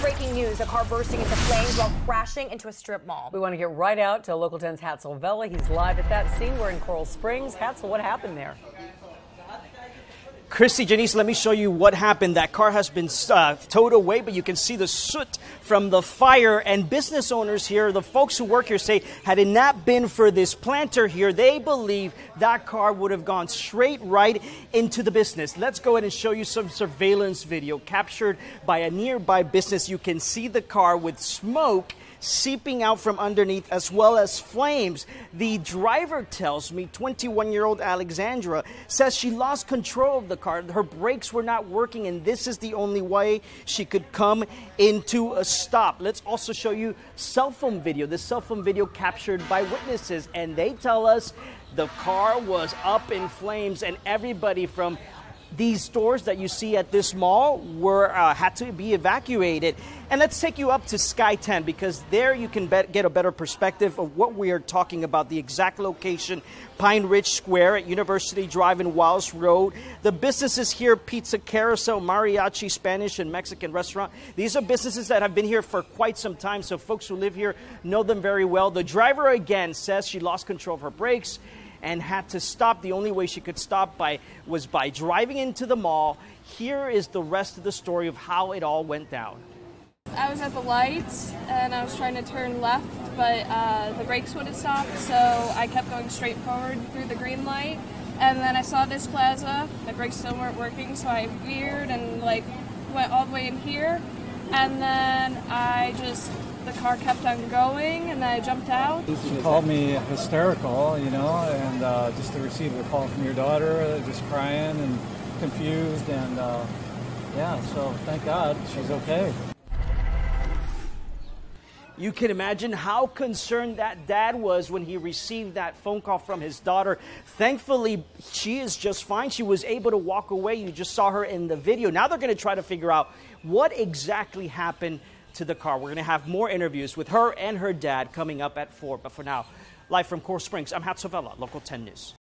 breaking news. A car bursting into flames while crashing into a strip mall. We want to get right out to Local 10's Hatzel Vela. He's live at that scene. We're in Coral Springs. Hatzel, what happened there? Christy, Janice, let me show you what happened. That car has been uh, towed away, but you can see the soot from the fire. And business owners here, the folks who work here, say had it not been for this planter here, they believe that car would have gone straight right into the business. Let's go ahead and show you some surveillance video captured by a nearby business. You can see the car with smoke seeping out from underneath as well as flames. The driver tells me 21 year old Alexandra says she lost control of the car. Her brakes were not working, and this is the only way she could come into a stop. Let's also show you cell phone video. This cell phone video captured by witnesses, and they tell us the car was up in flames, and everybody from these stores that you see at this mall were uh, had to be evacuated. And let's take you up to Sky 10 because there you can bet, get a better perspective of what we are talking about. The exact location, Pine Ridge Square at University Drive and Wiles Road. The businesses here: Pizza Carousel, Mariachi, Spanish and Mexican restaurant. These are businesses that have been here for quite some time, so folks who live here know them very well. The driver again says she lost control of her brakes and had to stop. The only way she could stop by was by driving into the mall. Here is the rest of the story of how it all went down. I was at the lights and I was trying to turn left, but uh, the brakes wouldn't stop, so I kept going straight forward through the green light. And then I saw this plaza, the brakes still weren't working, so I veered and like went all the way in here. And then I just the car kept on going, and I jumped out. She called me hysterical, you know, and uh, just to receive a call from your daughter, just crying and confused, and uh, yeah, so thank God she's okay. You can imagine how concerned that dad was when he received that phone call from his daughter. Thankfully, she is just fine. She was able to walk away. You just saw her in the video. Now they're going to try to figure out what exactly happened to the car. We're going to have more interviews with her and her dad coming up at 4. But for now, live from Coral Springs, I'm Hatzel Vela, Local 10 News.